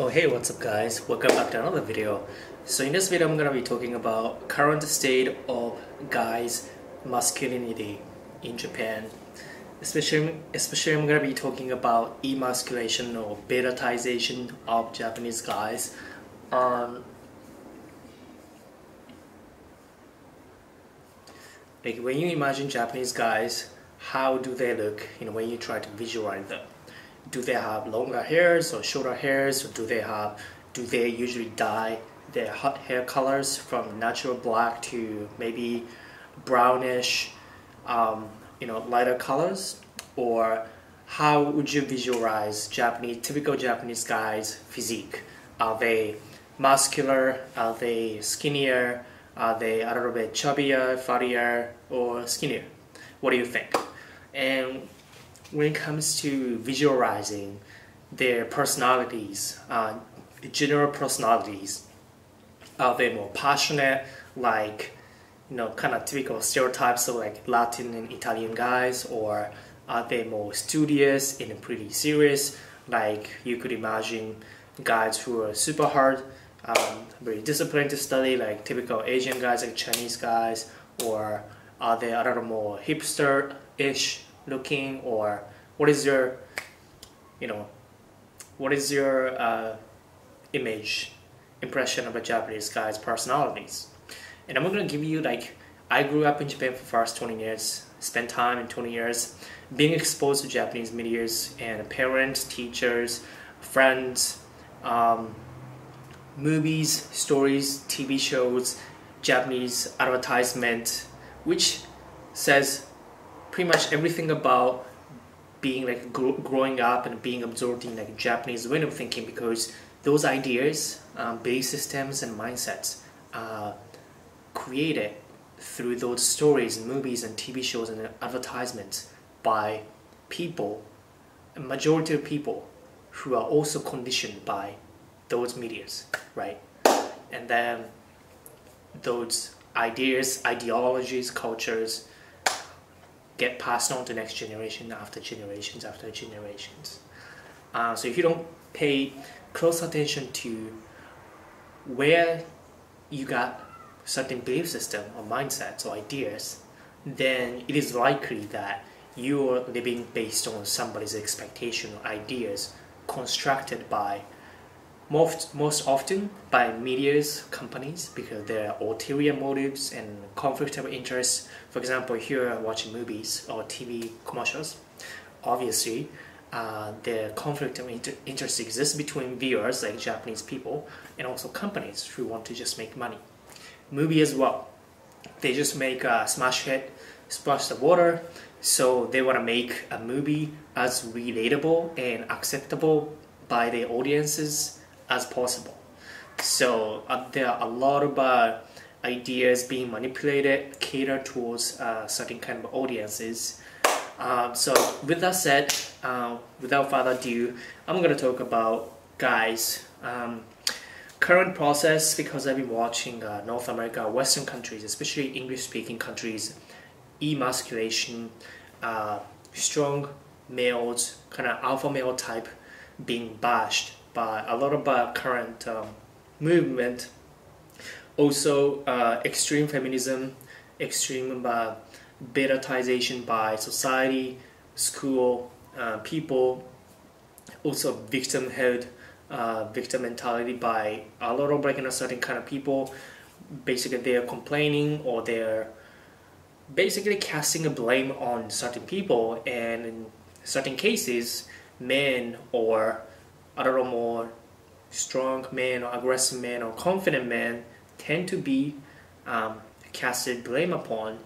Oh hey what's up guys? Welcome back to another video. So in this video I'm gonna be talking about current state of guys masculinity in Japan. Especially especially I'm gonna be talking about emasculation or betatization of Japanese guys um, like when you imagine Japanese guys how do they look? You know when you try to visualize them do they have longer hairs or shorter hairs? Or do they have do they usually dye their hot hair colors from natural black to maybe brownish um, you know lighter colors? Or how would you visualize Japanese typical Japanese guys physique? Are they muscular? Are they skinnier? Are they a little bit chubbier fattier or skinnier? What do you think? And when it comes to visualizing their personalities, uh, general personalities, are they more passionate, like, you know, kind of typical stereotypes of like Latin and Italian guys, or are they more studious and pretty serious, like you could imagine guys who are super hard, um, very disciplined to study, like typical Asian guys, like Chinese guys, or are they a little more hipster-ish, looking or what is your you know what is your uh, image impression of a Japanese guy's personalities? And I'm gonna give you like I grew up in Japan for first 20 years spent time in 20 years being exposed to Japanese media and parents teachers friends um, movies stories TV shows Japanese advertisement which says pretty much everything about being like growing up and being absorbed in like Japanese way of thinking because those ideas, um, belief systems, and mindsets are created through those stories and movies and TV shows and advertisements by people, a majority of people who are also conditioned by those medias, right? And then those ideas, ideologies, cultures get passed on to next generation after generations after generations. Uh, so if you don't pay close attention to where you got certain belief system or mindsets or ideas, then it is likely that you're living based on somebody's expectation or ideas constructed by most, most often by media's companies because there are ulterior motives and conflict of interest. For example, here watching movies or TV commercials, obviously uh, the conflict of inter interest exists between viewers like Japanese people and also companies who want to just make money. Movie as well. They just make a smash hit, splash the water, so they want to make a movie as relatable and acceptable by the audiences as possible. So uh, there are a lot of uh, ideas being manipulated, catered towards uh, certain kind of audiences. Um, so with that said, uh, without further ado, I'm going to talk about guys. Um, current process because I've been watching uh, North America, Western countries, especially English-speaking countries, emasculation, uh, strong males, kind of alpha male type being bashed by a lot of current um, movement. Also, uh, extreme feminism, extreme uh, betatization by society, school, uh, people. Also, victimhood, uh, victim mentality by a lot of like you certain kind of people. Basically, they're complaining or they're basically casting a blame on certain people, and in certain cases, men or a little more strong men or aggressive men or confident men tend to be um, casted blame upon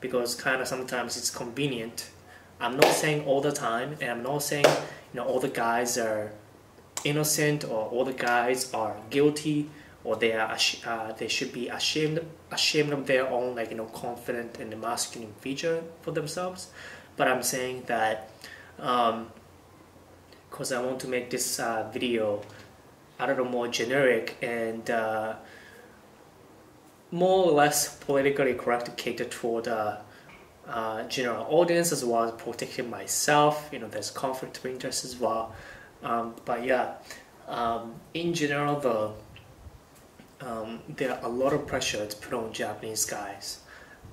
because kind of sometimes it's convenient. I'm not saying all the time, and I'm not saying you know all the guys are innocent or all the guys are guilty or they are uh, they should be ashamed ashamed of their own like you know confident and masculine feature for themselves. But I'm saying that um, because I want to make this uh, video a little more generic and uh, more or less politically correct catered toward the uh, general audience as well as protecting myself you know there's conflict of interest as well um, but yeah um, in general, the um, there are a lot of pressure put on Japanese guys.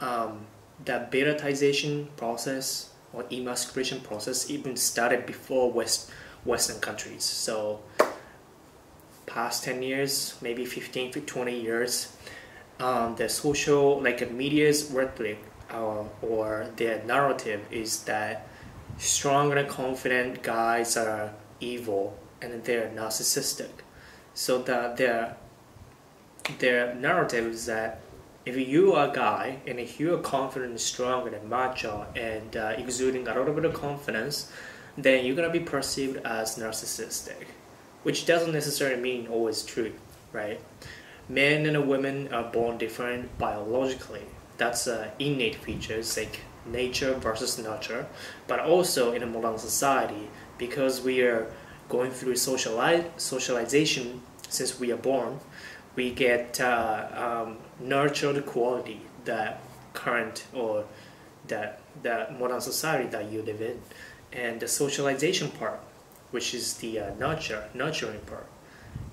Um, that betaization process or emasculation process even started before West Western countries. So past 10 years, maybe 15 to 20 years, um, the social, like media's rhetoric uh, or their narrative is that strong and confident guys are evil and they're narcissistic. So that their their narrative is that if you are a guy and if you are confident, strong, and macho and uh, exuding a little bit of confidence, then you're gonna be perceived as narcissistic, which doesn't necessarily mean always true, right? Men and women are born different biologically. That's uh, innate features like nature versus nurture, but also in a modern society because we are going through sociali- socialization since we are born, we get uh, um, nurtured quality that current or that that modern society that you live in, and the socialization part, which is the uh, nurture nurturing part,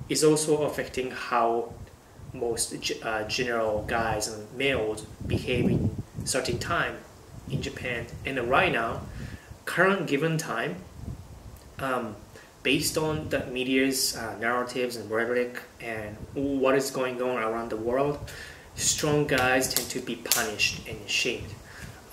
is also affecting how most uh, general guys and males behave in certain time in Japan. And right now, current given time, um, based on the media's uh, narratives and rhetoric and what is going on around the world, strong guys tend to be punished and shamed.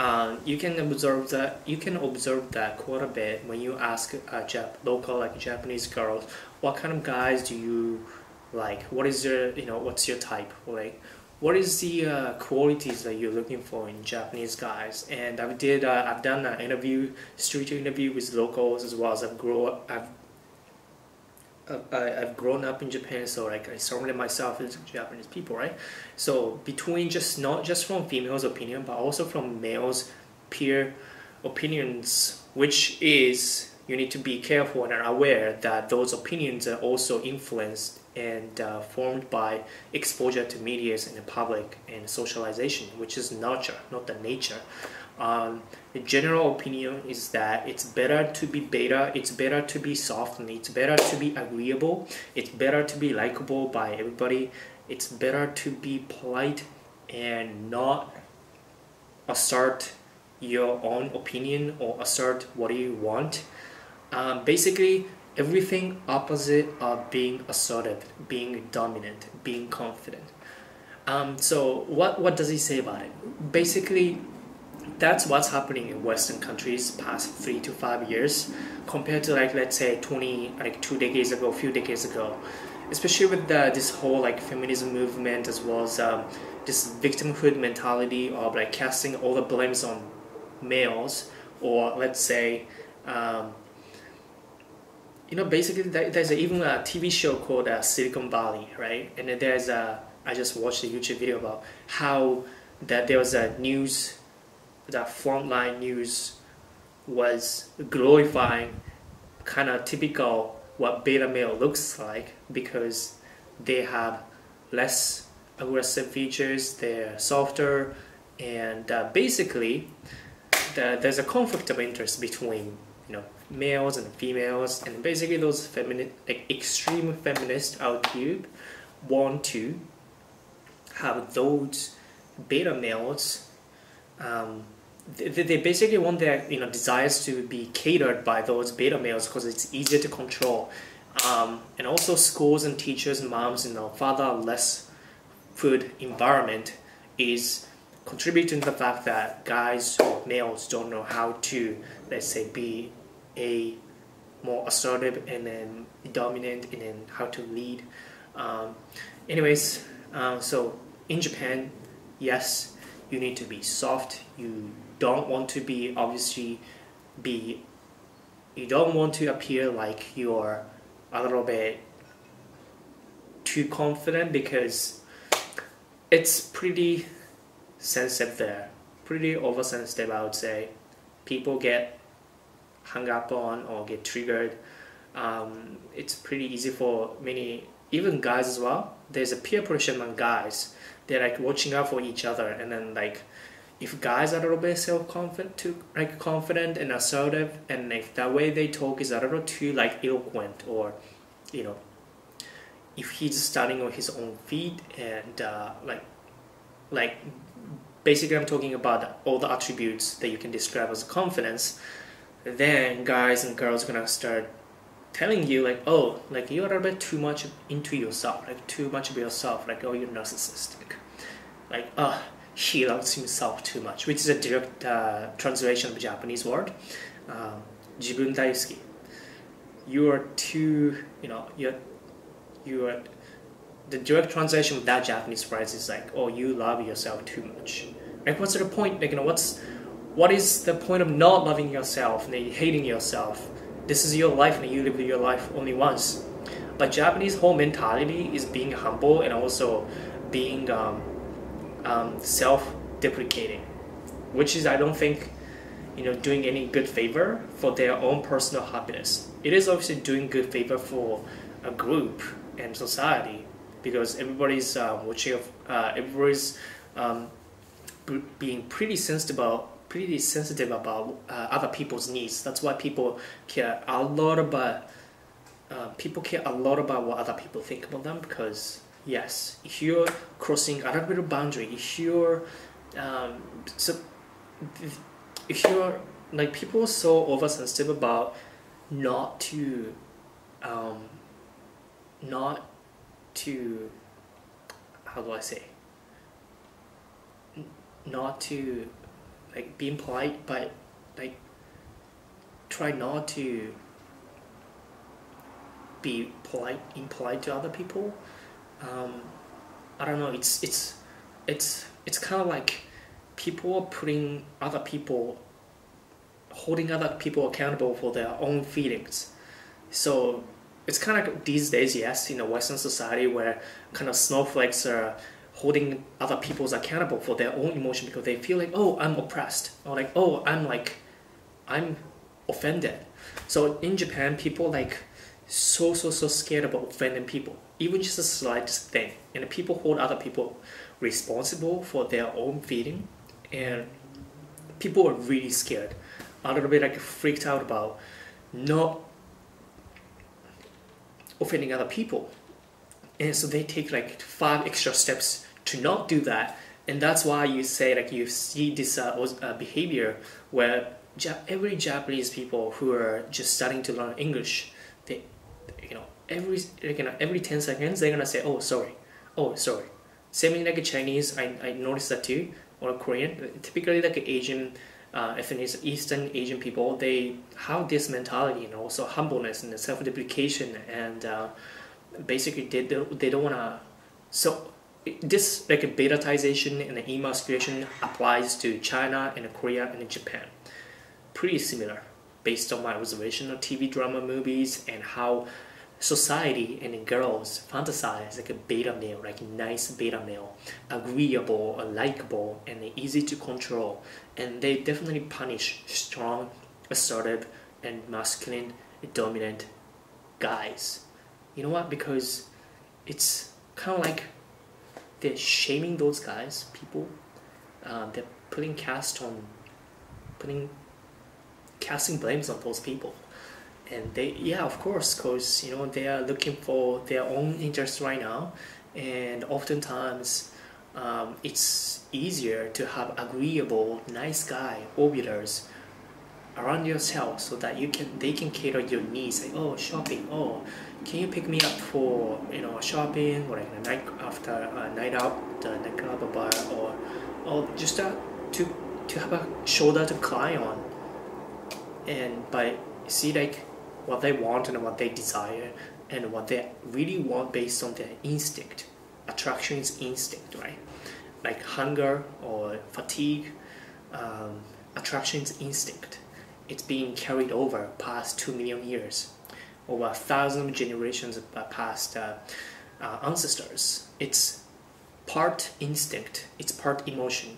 Um, you can observe that you can observe that quite a bit when you ask a Jap- local like Japanese girls, what kind of guys do you like? What is your you know what's your type? Like what is the uh, qualities that you're looking for in Japanese guys? And I did uh, I've done an interview, street interview with locals as well as I've grown I've I, I've grown up in Japan, so like I surrounded myself with Japanese people, right? So between just not just from females' opinion, but also from males' peer opinions, which is you need to be careful and aware that those opinions are also influenced and uh, formed by exposure to media and the public and socialization, which is nurture, not the nature. Um, the general opinion is that it's better to be beta, it's better to be soft, and it's better to be agreeable, it's better to be likable by everybody, it's better to be polite and not assert your own opinion or assert what you want. Um, basically, everything opposite of being assertive, being dominant, being confident. Um, so what, what does he say about it? Basically, that's what's happening in Western countries past three to five years compared to like let's say 20 like two decades ago, a few decades ago. Especially with the, this whole like feminism movement as well as um, this victimhood mentality of like casting all the blames on males or let's say um, you know basically there's even a TV show called uh, Silicon Valley right and then there's a I just watched a YouTube video about how that there was a news that frontline news was glorifying kind of typical what beta male looks like because they have less aggressive features, they're softer, and uh, basically the, there's a conflict of interest between you know males and females, and basically those feminine, like extreme feminists out here want to have those beta males um, they, basically want their you know desires to be catered by those beta males because it's easier to control. Um, and also schools and teachers moms you know father-less food environment is contributing to the fact that guys or males don't know how to let's say be a more assertive and then dominant and then how to lead. Um, anyways uh, so in japan yes you need to be soft. You don't want to be obviously be you don't want to appear like you're a little bit too confident because it's pretty sensitive there. Pretty oversensitive i would say. People get hung up on or get triggered. Um, it's pretty easy for many even guys as well. There's a peer pressure among guys. They're like watching out for each other and then like if guys are a little bit self-confident too like confident and assertive and if that way they talk is a little too like eloquent or you know if he's standing on his own feet and uh, like like basically I'm talking about all the attributes that you can describe as confidence then guys and girls are gonna start telling you like oh like you're a little bit too much into yourself like too much of yourself like oh you're narcissistic like oh he loves himself too much, which is a direct uh, translation of Japanese word, um, uh, daisuki. You are too, you know, you're, you are, the direct translation of that Japanese phrase is like, oh, you love yourself too much. Like, what's the point? Like, you know, what's, what is the point of not loving yourself and hating yourself? This is your life and you live your life only once. But Japanese whole mentality is being humble and also being um, um, self-deprecating which is i don't think you know doing any good favor for their own personal happiness it is obviously doing good favor for a group and society because everybody's uh, watching uh, everybody's um, being pretty sensitive about pretty sensitive about uh, other people's needs. That's why people care a lot about uh, people care a lot about what other people think about them because yes, if you're crossing a little bit of boundary, if you're um, so if you're like people are so oversensitive about not to um, not to how do I say? Not to like being polite but like try not to be polite impolite to other people um, I don't know it's it's it's it's kind of like people are putting other people holding other people accountable for their own feelings. So it's kind of like these days yes in a western society where kind of snowflakes are holding other people's accountable for their own emotion because they feel like oh i'm oppressed or like oh i'm like i'm offended. So in japan people like so so so scared about offending people. Even just the slightest thing. And people hold other people responsible for their own feeling and people are really scared. A little bit like freaked out about not offending other people. And so they take like five extra steps to not do that. And that's why you say like you see this uh, uh, behavior where every Japanese people who are just starting to learn English they every like, you know every 10 seconds they're gonna say oh sorry. Oh sorry. Same like a Chinese I, I noticed that too or Korean. Typically like Asian uh, ethnic Eastern Asian people they have this mentality and also humbleness and self-deprecation and uh, basically they, they don't want to so this like a betatization and the emasculation applies to China and Korea and Japan. Pretty similar based on my observation of TV drama movies and how society and girls fantasize like a beta male, like a nice beta male, agreeable, likable, and easy to control. And they definitely punish strong, assertive, and masculine, dominant guys. You know what? Because it's kind of like they're shaming those guys, people. Uh, they're putting cast on, putting, casting blames on those people, and they, yeah, of course, cause you know they are looking for their own interests right now, and oftentimes, um, it's easier to have agreeable, nice guy orbiters around yourself so that you can they can cater your needs. Like oh shopping. Oh can you pick me up for you know shopping or like a night after a night out the nightclub or bar or or just uh, to to have a shoulder to cry on. And by see like what they want and what they desire and what they really want based on their instinct. Attraction is instinct right? Like hunger or fatigue um, attraction is instinct. It's being carried over past two million years, over a thousand generations past uh, uh, ancestors. It's part instinct, it's part emotion,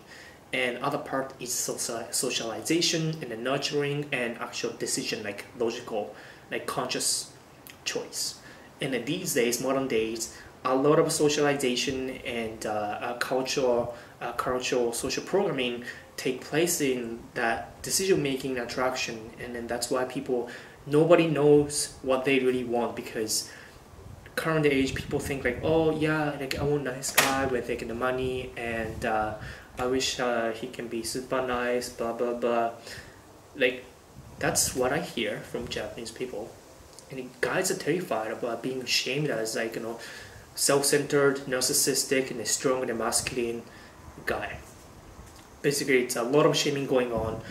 and other part is socialization and nurturing and actual decision, like logical, like conscious choice. And in these days, modern days, a lot of socialization and uh, cultural, uh, cultural social programming take place in that decision making attraction and then that's why people nobody knows what they really want because current age people think like oh yeah like I want a nice guy with like the money and uh, I wish uh, he can be super nice blah blah blah like that's what I hear from Japanese people. And guys are terrified about being shamed as like you know self-centered narcissistic and a strong and a masculine guy. Basically it's a lot of shaming going on.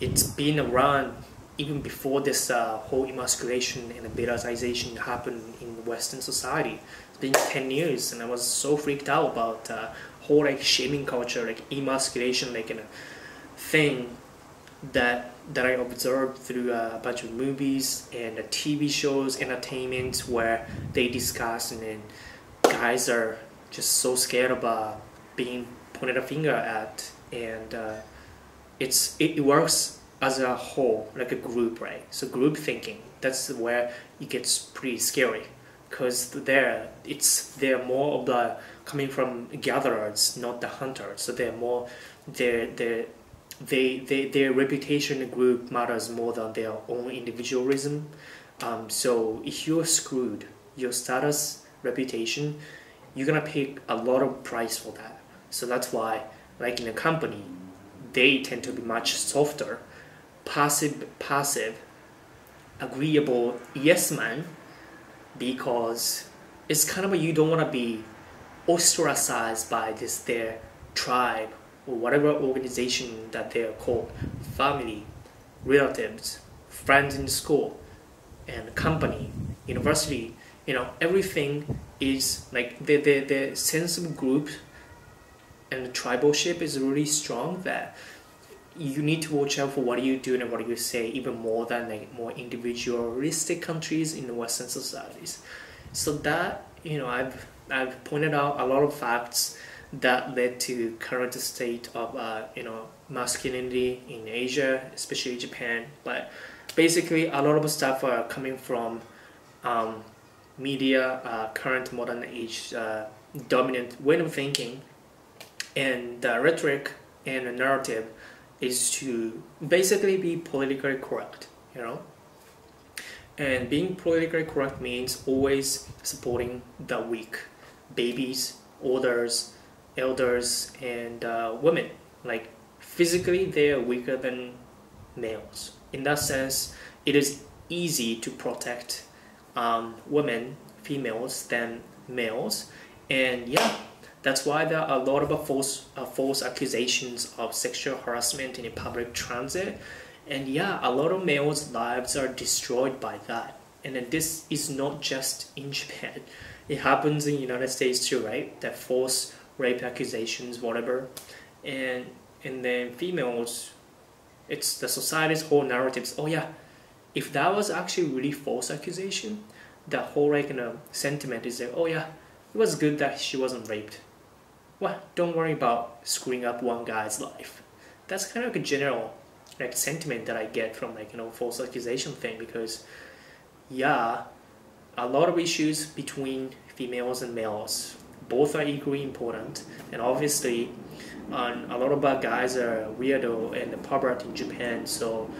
It's been around even before this uh, whole emasculation and betaization happened in Western society. It's been 10 years and I was so freaked out about uh, whole like shaming culture, like emasculation, like a thing that that I observed through a bunch of movies and TV shows, entertainment where they discuss and then guys are just so scared about being pointed a finger at and uh, it's it works as a whole, like a group, right? So group thinking, that's where it gets pretty scary because there it's they're more of the coming from gatherers, not the hunters. So they're more their their they, they their reputation group matters more than their own individualism. Um, so if you're screwed, your status, reputation, you're gonna pay a lot of price for that. So that's why, like in a company, they tend to be much softer passive passive agreeable yes man because it's kind of you don't want to be ostracized by this their tribe or whatever organization that they're called family relatives friends in school and company university you know everything is like the, the, the sense of group and the tribalship is really strong there you need to watch out for what you do and what you say even more than like more individualistic countries in the western societies. So that you know i've i've pointed out a lot of facts that led to current state of uh, you know masculinity in asia especially japan but basically a lot of stuff are coming from um, media uh, current modern age uh, dominant way of thinking and the rhetoric and the narrative is to basically be politically correct, you know. And being politically correct means always supporting the weak, babies, elders, elders, and uh, women. Like physically, they are weaker than males. In that sense, it is easy to protect um, women, females, than males. And yeah, that's why there are a lot of false, uh, false accusations of sexual harassment in public transit. And yeah, a lot of males' lives are destroyed by that. And then this is not just in Japan. It happens in the United States too, right? That false rape accusations, whatever. And and then females, it's the society's whole narratives. Oh yeah, if that was actually really false accusation, the whole like you know, sentiment is that oh yeah, it was good that she wasn't raped well, don't worry about screwing up one guy's life. That's kind of like a general like sentiment that I get from like you know false accusation thing because yeah, a lot of issues between females and males both are equally important and obviously um, a lot of bad guys are weirdo and pervert in Japan so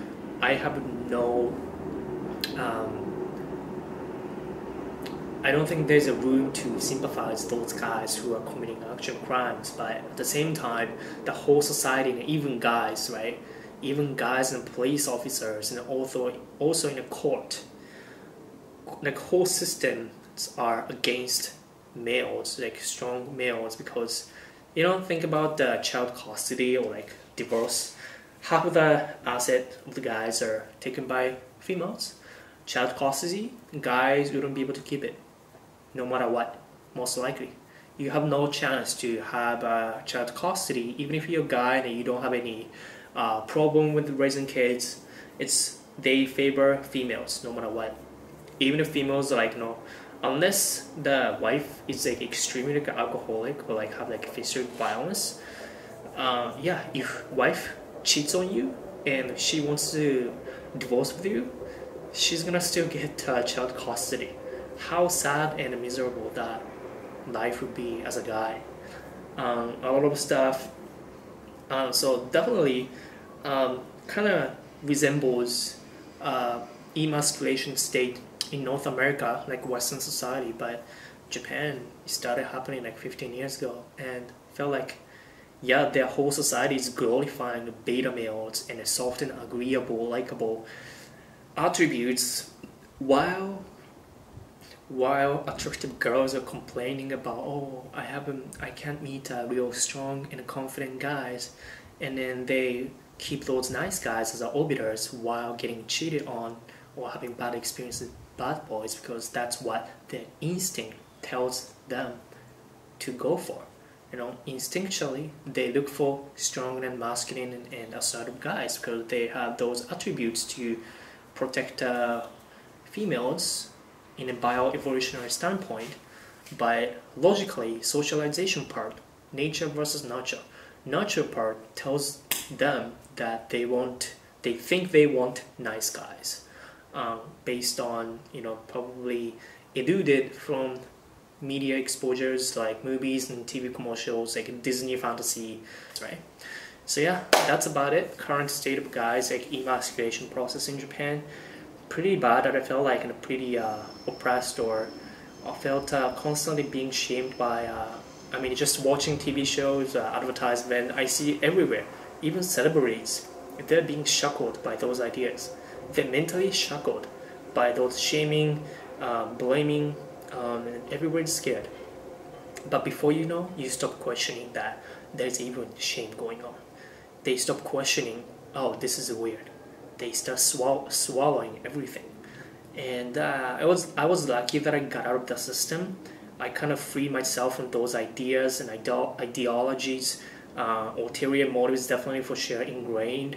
I have no um, I don't think there's a room to sympathize those guys who are committing actual crimes, but at the same time, the whole society and even guys, right? Even guys and police officers and also also in the court, like whole systems are against males, like strong males, because you don't think about the child custody or like divorce. Half of the asset of the guys are taken by females. Child custody, guys wouldn't be able to keep it no matter what, most likely. You have no chance to have a child custody, even if you're a guy and you don't have any uh, problem with raising kids. It's they favor females no matter what. Even if females are like you know, unless the wife is like extremely like alcoholic or like have like physical violence. Uh, yeah, if wife cheats on you and she wants to divorce with you, she's gonna still get uh, child custody how sad and miserable that life would be as a guy. Um, a lot of stuff. Um, so definitely, um, kind of resembles uh, emasculation state in North America, like Western society, but Japan started happening like 15 years ago, and felt like yeah, their whole society is glorifying beta males and soft and agreeable, likable attributes, while while attractive girls are complaining about oh I haven't I can't meet uh, real strong and confident guys, and then they keep those nice guys as orbiters while getting cheated on or having bad experiences bad boys because that's what their instinct tells them to go for you know, instinctually they look for strong and masculine and, and assertive guys because they have those attributes to protect uh, females in a bioevolutionary standpoint. But logically, socialization part, nature versus nurture. Nurture part tells them that they want, they think they want nice guys, um, based on you know probably eluded from media exposures like movies and TV commercials, like Disney fantasy, right? So yeah, that's about it. Current state of guys like emasculation process in Japan, pretty bad. That I felt like in a pretty uh, oppressed or I felt uh, constantly being shamed by. Uh, I mean, just watching TV shows, uh, advertisement, I see everywhere. Even celebrities, they're being shackled by those ideas. They're mentally shackled by those shaming, uh, blaming, um, and everybody's scared. But before you know, you stop questioning that there's even shame going on. They stop questioning, oh, this is weird. They start swall- swallowing everything. And uh, I was I was lucky that I got out of the system. I kind of freed myself from those ideas and ide- ideologies. Uh, ulterior motives definitely for sure ingrained.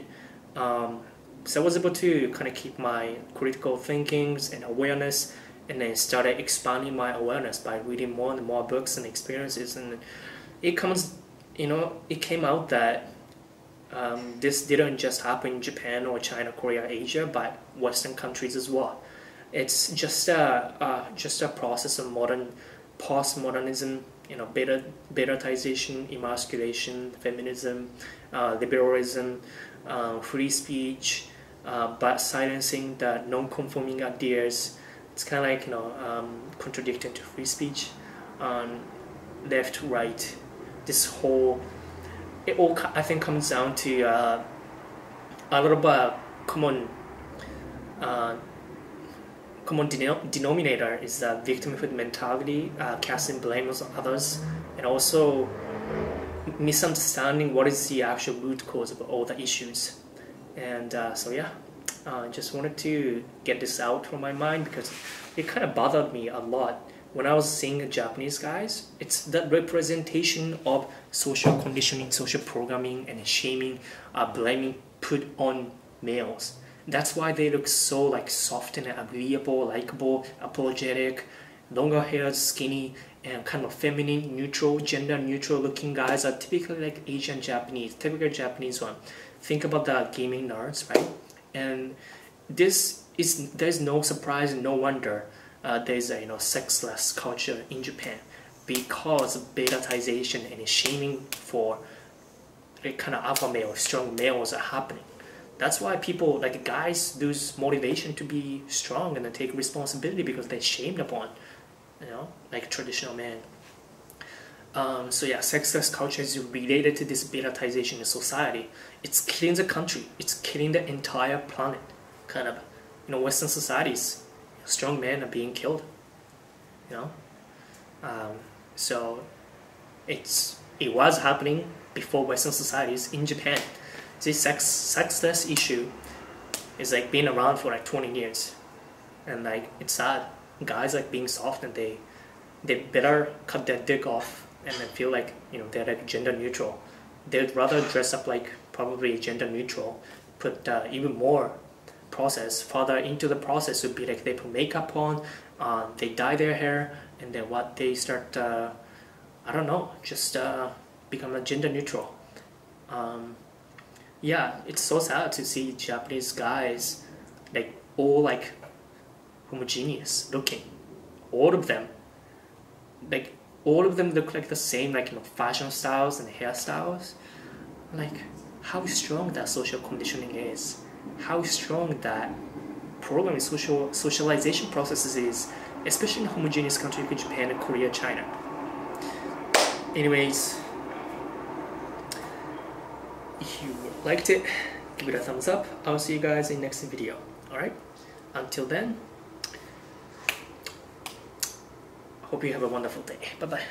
Um, so I was able to kind of keep my critical thinkings and awareness and then started expanding my awareness by reading more and more books and experiences and it comes you know it came out that um, this didn't just happen in Japan or China, Korea, Asia, but Western countries as well. It's just a just a process of modern postmodernism, you know, beta betatization, emasculation, feminism, uh, liberalism, uh, free speech, uh, but silencing the non-conforming ideas, it's kind of like you know um, contradicting to free speech, um, left, right. This whole it all I think comes down to uh, a bit of common uh, common denominator is the victimhood mentality, uh, casting blame on others, and also misunderstanding what is the actual root cause of all the issues. And uh, so yeah, I uh, just wanted to get this out from my mind because it kind of bothered me a lot when I was seeing Japanese guys. It's that representation of social conditioning, social programming, and shaming, uh, blaming put on males. That's why they look so like soft and agreeable, likable, apologetic, longer hair, skinny, and kind of feminine, neutral, gender neutral looking guys are typically like Asian Japanese, typical Japanese one. Think about the gaming nerds, right? and this is there's no surprise no wonder uh, there's a you know sexless culture in Japan because betatization and shaming for kind of alpha male strong males are happening that's why people like guys lose motivation to be strong and take responsibility because they're shamed upon you know like traditional men um, so yeah, sexless culture is related to this betatization in society. It's killing the country. It's killing the entire planet. Kind of, you know, Western societies, strong men are being killed. You know, um, so it's it was happening before Western societies in Japan. This sex sexless issue is like been around for like 20 years, and like it's sad. Guys like being soft and they they better cut their dick off and then feel like you know they're like gender neutral. They'd rather dress up like probably gender neutral, put uh, even more process further into the process would be like they put makeup on, uh, they dye their hair, and then what they start, uh, I don't know, just uh, become a gender neutral. Um, yeah, it's so sad to see Japanese guys like all like homogeneous looking, all of them, like all of them look like the same, like you know, fashion styles and hairstyles. Like how strong that social conditioning is, how strong that with social socialization processes is, especially in homogeneous countries like Japan, Korea, China. Anyways, if you liked it, give it a thumbs up. I'll see you guys in next video. Alright? Until then, hope you have a wonderful day. Bye bye.